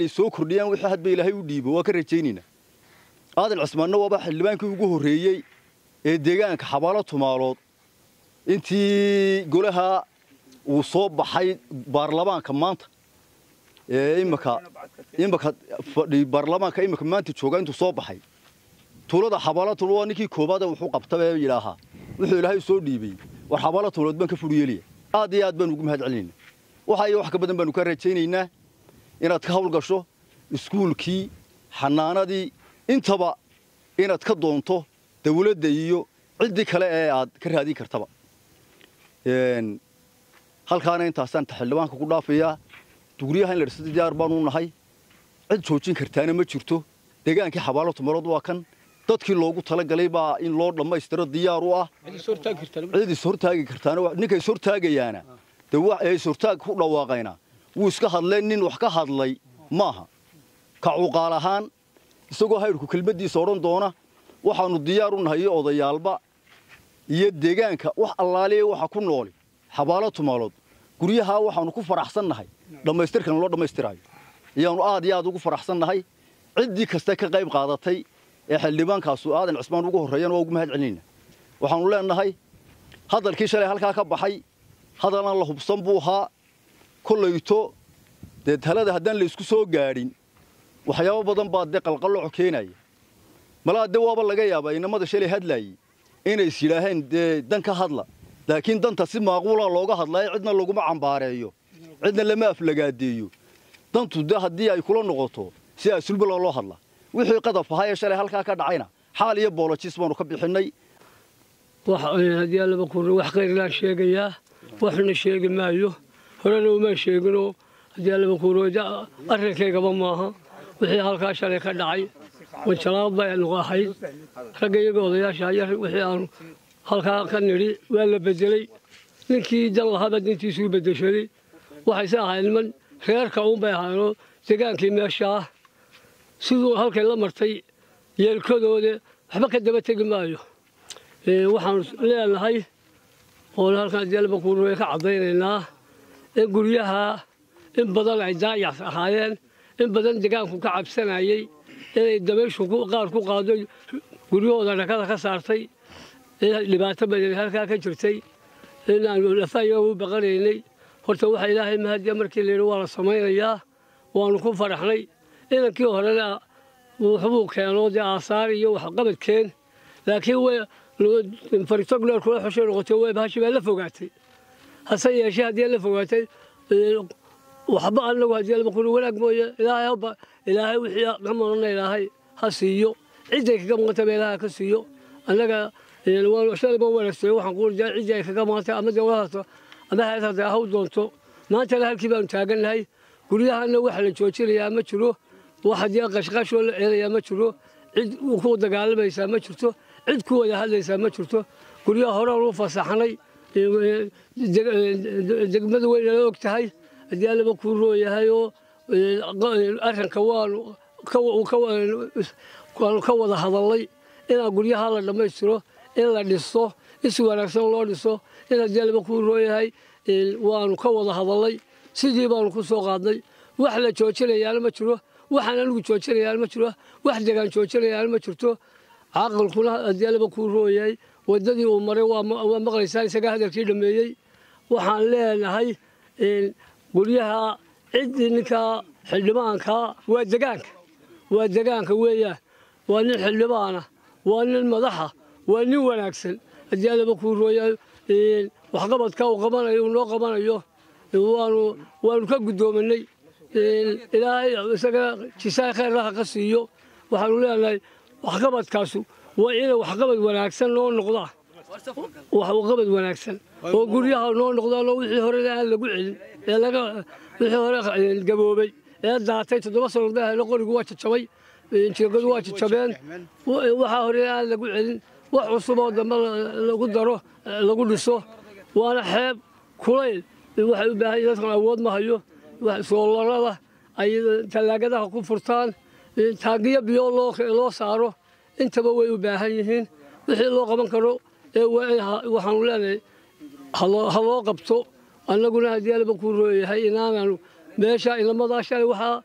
inay soo kordhiyaan wixii hadba ilaahay u dhiibo waa ka rajaynaynaa aadan cismaanna waaba xildhibaankii ugu horreeyey ee deegaanka xabaalo tumaalood intii golaha uu soo baxay baarlamaanka maanta ee imika imika fadhi baarlamaanka imika maanta jooga intuu soo baxay. Tuulada xabaalo tuulo waa ninkii koobaad wuxuu qabtaba yidhaahaa wuxuu ilaahay soo dhiibay. War xabaalo tuulood baan ka fudhiyeliya aad iyo aad baan ugu mahad waxa iyo wax ka badan baanu ka rajaynaynaa inaad ka hawl gasho iskuulkii xanaanadii intaba inaad ka doonto dawladda iyo ciddii kale ee aad ka raadin kartaba. Halkaana intaasaan xildhibaanka ku dhaafayaa dugriyaha in la dhisto diyaar baanu nahay. Cid joojin kartaana ma jirto. Deegaankii xabaalo tumarood waa kan. Dadkii loogu talagalay baa in loo dhammaystiro diyaar u ah. Cid is hortaagi kartaana ninka is hortaagayaana. De ee is hortaag ku dhawaaqayna wuu iska hadleen nin wax ka hadlay maaha. Ka cuqaal ahaan isagoo hayrku kelmaddiisa odhan doona waxaannu diyaar u nahay iyo odayaalba iyo deegaanka wax allaaliya waxa ku nooli xabaalo tumaalood. Guryahaa waxaannu ku faraxsannahay dhammaystirkan loo dhammaystiraayo. Ayaannu aad iyo aad ugu faraxsannahay ciddii kasta ka qayb qaadatay ee xildhibaankaasu aadan cismaan ugu horreeyana waa ugu mahad celinayna. Waxaannu leennahay hadalkii shalay halkaa ka baxay hadalan la hubsan buu ahaa kollayto dee talada haddaan laysku soo gaadhin waxyaabo badan baa dee qalqallooco keenaya malaa de waaba laga yaabaa inamada shalay hadlaayey inay is yidhaaheen dee dan ka hadla laakiin danta si maaquula looga hadlaayo cidna laguma cambaareeyo cidna lama aflagaadeeyo dantu de haddii ay kula noqoto si asulbala loo hadla wixii qadaf ahaa ee shalay halkaa ka dhacayna xaal iyo boolojis baanu ka bixinnay wax khayrlaan sheegayaa waxna sheegi maayo horena allaba kurre arrinkaygaba maaha wixii halkaa shalay ka dhacay wanjalaad baynu ahayd ragga iyaga odayaasha wixii aanu halkaa ka nidhi waa la bedelay ninkii dan lahaaba dintiisuu bedeshaday waxayse ahayd niman reerka uunbay ahaynoo degaankii meeshaah siduu halkay la martay yeelkadooda waxba ka daba tegi maayo waxaanu leenahay oon halkan jeelba kuurooye ka caddaynaynaa in guryaha in badan ay daayac ahaayeen in badan degaanku ka cabsanayey inay dabayshu qaar ku qaado guryahooda dhakada ka saartay dhibaato badan halkaa ka jirtay inaanu lafayaga u baqanaynay. Horta waxa ilaahay mahadiya markii layidhi waa la samaynayaa waanu ku faraxnay. Inankii horena waxbuu keeno dee aasaar iyo waxqabadkeen laakiin faritogleer kula xushay noqotay way bahashi baa la fogaatay hase yeeshee haddii la fogaatay waxba anagu haddii kun wanaag mooye. Ilaahay wixii ka maqana ilaahay ha siiyo. Ciday kaga maqantaba ilaahay ka siiyo. Annaga shalayba wanaagsayo waxaan ku rajaa ciddii ay kaga maqantay ama dawladahaas ama hayadhaas haw doonto. Maantana halkii baanu taagannahay guryahana waxa la joojinayaa ma jiro. Wax haddii qashqashoo la ceelayaa ma jiro. Cid ku dagaalamaysaa ma jirto. Cid ku wada hadlaysaa ma jirto. Guryaha horaan u fasaxnay degmada weynala og tahay haddii allaba kuu rooyahay oo arrinka waanu ka wada hadalnay inaa guryaha la dhammaystiro in la dhiso in si wanaagsan loo dhiso in haddii allaba kuu rooyahay waanu ka wada hadalnay sidii baanu ku soo qaadnay wax la joojinayaana ma jiro waxaan anigu joojinayaana ma jiro wax degaan joojinayaana ma jirto caqalkuna haddii allaba kuu rooyahay waddadii uu maray waa maqlaysaa isagaa hadalkii dhammeeyey waxaan leenahay guryaha ciddii ninkaa xildhibaankaa waa degaanka waa degaanka weeyaan. Waa nin xildhibaana waa nin madaxa waa nin wanaagsan. Haddii allaba kuu rooyahay waxqabadka uu qabanayo uu noo qabanayo waanu waanu ka guddoominay. Ilaahay isaga jisaay khayrlaha ka siiyo. Waxaanu leenahay waxqabadkaasu waa inay waxqabad wanaagsan noo noqdaan waxqabad wanaagsan. Oo guryaha noo noqdaanoo wixii horena aan lagu celin ee laga wixii hore gaboobay ee daatay toddoba ahayno qorigu waa jajabay jeegadu waa jajabeen. Waxaa horena aan lagu celin wax cusub oo dambe lagu daro lagu dhiso waana xeeb kulayl waxay u baahan yihiin dadkan awood ma hayo soolarada ay tallaagadaha ku furtaan taagiyo biyo loo saaro أنت بوي وباهين وحيل الله قبنا كرو إيه وحنا ولا نه هلا هلا قبتو أنا قلنا هذي اللي بكرو هاي نعم إنه بيشا إنه ما ضاش على وحى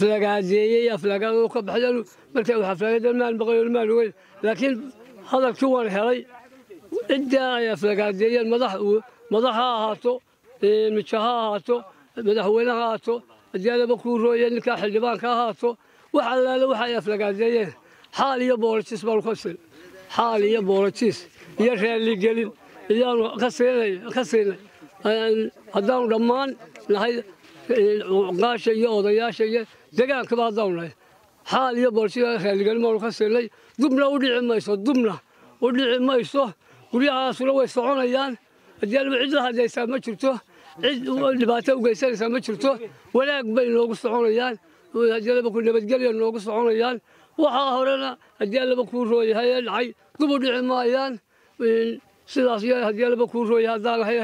فلقة زي يا فلقة وقب حجر متى وحى فلقة المال بغير المال وين لكن هذا شو الحري إدعى يا فلقة زي ما ضح ما ضحى هاتو. إيه مشها هاتو. ما وين هاتو. هذي اللي بكرو يعني كحل جبان كهاتو وحلا لو حيا فلقة زي xaal iyo boolojis baanu ka siin xaal iyo boolojis iyo raaligelin iyaanu ka siinay siinay haddaanu dhammaan nahay qaasha iyo odayaasha iyo degaankaba haddaanu nahay xaal iyo boolojis raaligelin baanu ka siinay dubna u dhici mayso dubna u dhici mayso guryahaasuna way soconayaan adiyaalaba cid la hadlaysaa ma jirto cid dhibaato u geysanaysaa ma jirto wanaag bay noogu soconayaan nabadgelya noogu soconayaan waxaa horena hadiyaalaba kuu rooyahay ee dhacay dub u dhici maayaan. Sidaas iyo hadiyaalaba kuu rooyahay haddaan ahay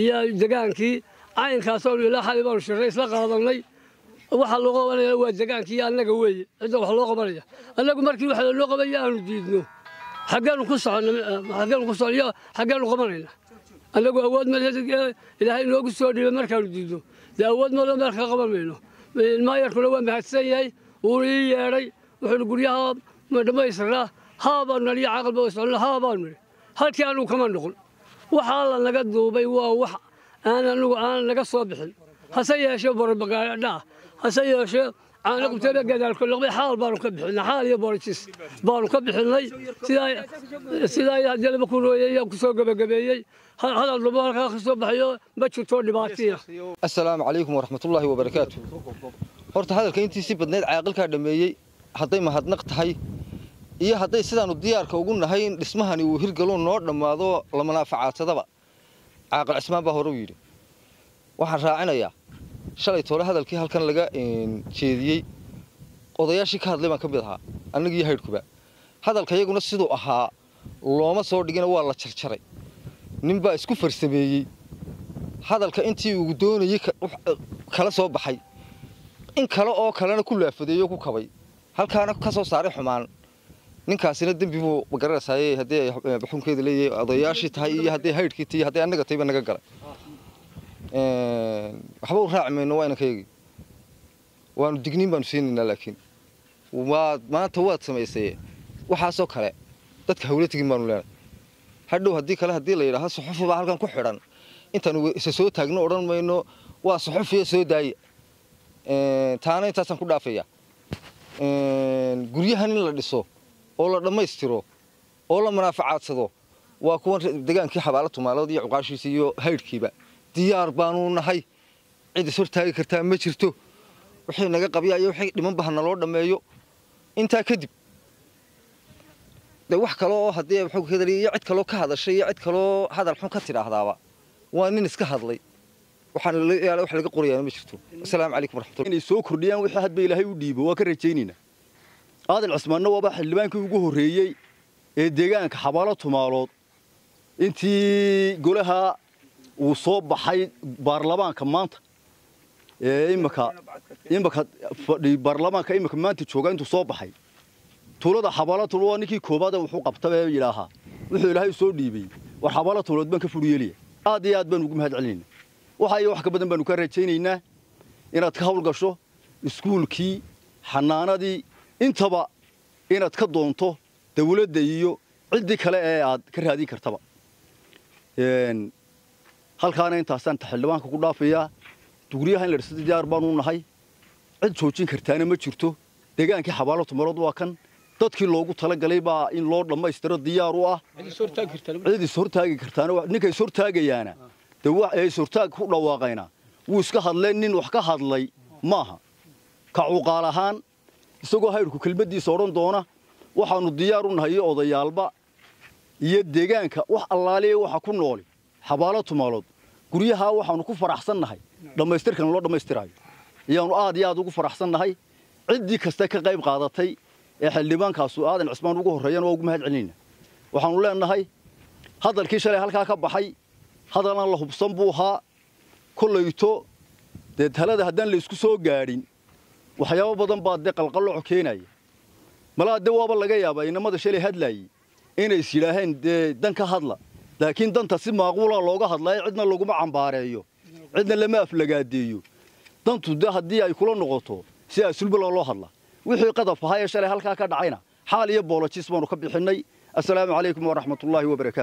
iyo degaankii caynkaasoo ilaa xali baanu shirray isla qaadanay. Waxaa loo qabanaya waa degaankii annaga weeye. Cidda wax loo qabanaya annagu markii waxa loo qabaya aanu diidno. Xaggeenu ku soconxaggeenu ku socon iyo xaggeenu qabanayna annagu awood ma ilaahay noogu soo dhibay markaanu diidno. Dee awood malo meel ka qaban mayno maayarkuna waa mahadsan yahay. Wuuna ii yeedhay wuxuuna guryaha la naga duubay waa wax aan anugu naga soo bixin hase yeeshee borobagaadhaa hase yeeshee caana xaal baanu ka bixinay xaal iyo boolojis baanu ka bixinay sidaa haddii laba ku rooyay ku soo hadal dhubo halkaa ka baxayo ma jirto dhibaatiya assalaamu calaykum waraxmatullaahi wabarakaatu horta hadalka intii si caaqilkaa dhammeeyey hadday mahadnaq tahay iyo hadday sidaanu diyaarka ugu nahay in dhismahani uu hirgalo noo dhammaado la manaafacaadsadaba caaqil cismaan baa hore u yidhi waxaan raacinayaa shalay toole hadalkii halkan laga jeediyey. Odayaashii ka hadlay baan ka mid ahaa annagiiyo haydhkuba hadalka iyaguna siduu ahaa looma soo dhigina waa la jarjaray. Ninbaa isku farsameeyey. Hadalka intii uu doonayey kala soo baxay. In kale oo kalena ku laafadeeyo ku kabay halkaana ka soo saaray xumaan. Ninkaasina dembi buu magaranaysaay haddii ay xukunkeeda leeyahay odayaashii tahay iyo hadday haydhkii tahay hadday annaga tahayba naga galay. Waxba u raaci mayno waa inanka waanu digniin baanu siinaynaa laakiin waad maanta waad samaysay. Waxaasoo kale dadka hawla tegin baanu leenay hadhow haddii kale haddii la yidhaaho suxufi halkan ku xidhan. Intaanu isa soo taagno odhan mayno waa suxufiyo soo daaya taana intaasaan ku dhaafaya guryahan in la dhiso oo la dhammaystiro oo la manaaficaadsado waa kuwan degaankii xabaalo tumaalood iyo cuqaashiisa iyo haydhkiiba diyaar baanu nahay cid is hortaagi kartaa ma jirto. Wixii naga qabya iyo wixii dhiman baha naloo dhammeeyo intaa kadib de wax kale oo haddii iyo cid kaloo ka hadashay iyo cid kaloo hadal xun ka tidhaahdaaba waa nin iska hadlay waxaan wax laga qorayaana ma jirto assalaamu calaykum waraxmatullahi inay soo kordhiyaan wixii hadba ilaahay u dhiibo waa ka rajaynaynaa aadan cismaanna waaba xildhibaankii ugu horreeyey ee deegaanka xabaalo tumaalood intii golaha uu soo baxay baarlamaanka maanta imika imika fadhi baarlamaanka imika maanta jooga intuu soo baxay tuulada xabaalo tuulood waa ninkii koobaad wuxuu qabtaba ee yidhaahaa wuxuu ilaahay soo dhiibay war xabaalo tuulood baan ka fudhiyeelaya aad iyo aad baan ugu mahad celinaynaa waxa iyo wax ka badan baanu ka rajaynaynaa inaad ka hawl gasho iskuulkii xanaanadii intaba inaad ka doonto dawladda iyo ciddii kale ee aad ka raadin kartaba. Halkaana intaasaan xildhibaanka ku dhaafayaa dugriyaha in la dhisto diyaar baanu nahay. Cid joojin kartaana ma jirto. Degaankii xabaalo tumarood waa kan. Dadkii loogu talagalay baa in loo dhammaystiro diyaar u ah. Cid is hortaagi kartaana ninka is hortaagayaana dee ee is hortaag ku dhawaaqayna wuu iska hadlee nin wax ka hadlay maaha ka cuqaal ahaan isagoo haydhku kelmaddiisa odhan doona waxaannu diyaar u nahay odayaalba iyo deegaanka wax allaaliya waxa ku nooli xabaalo tumaalood guryahaa waxaannu ku faraxsan nahay dhammaystirkan loo dhammaystiraayo ayaannu aad iyo aad ugu faraxsan nahay ciddii kasta ka qayb qaadatay ee xildhibaankaasu aadan cismaan ugu horreeyana waa ugu mahad celinayna waxaannu leenahay hadalkii shalay halkaa ka baxay hadalaan la hubsan buu ahaa kollayto dee talada haddaan la isku soo gaadhin waxyaabo badan baa dee qalqallooco keenaya malaa dee waaba laga yaabaa inamada shalay hadlaayey inay is yidhaaheen dee dan ka hadla. Laakiin danta si maaquula looga hadlaayo cidna laguma cambaareeyo. Cidna lama aflagaadeeyo. Dantu dee haddii ay kula noqoto si asulbalo loo hadla. Wixii qadaf ahaa ee shalay halkaa ka dhacayna xaal iyo boolojis baanu ka bixinnay assalaamu calaykum waraxmatullaahi wabarakaatu